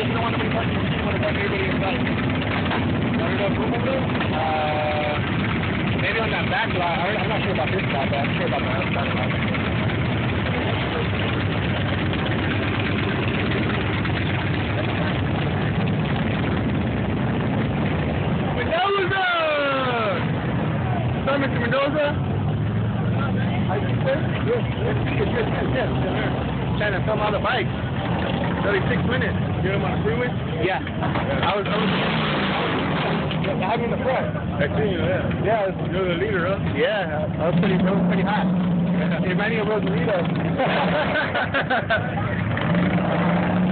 I we don't want nobody parking in the street. We want to park everybody inside. Want to go approval bill? Uh, maybe on that back lot. I- I'm not sure about this lot, but I'm sure about the other side of the lot. Mr. Mendoza? Good, good, good, good, good. Trying to film all the bikes. 36 minutes. You them on the freeway? Yeah. I was, I was, I was having the front. I seen you, yeah. Yeah, was, You're the leader, huh? yeah, that was pretty, that was pretty hot. It reminded me of Rosarito. I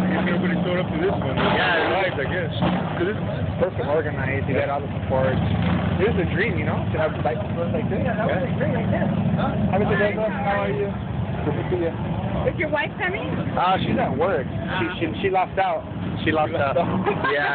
guess nobody showed up to this one. Yeah, right, I guess. Because this is perfect organized. You got all the support. It was a dream, you know, to have bike support like this. Yeah, that was a dream right there. Hi, Mr. Mendoza. How are you? Good to see you. Is your wife coming? Uh, she's at work. She, she, she lost out. She lost out. Yeah.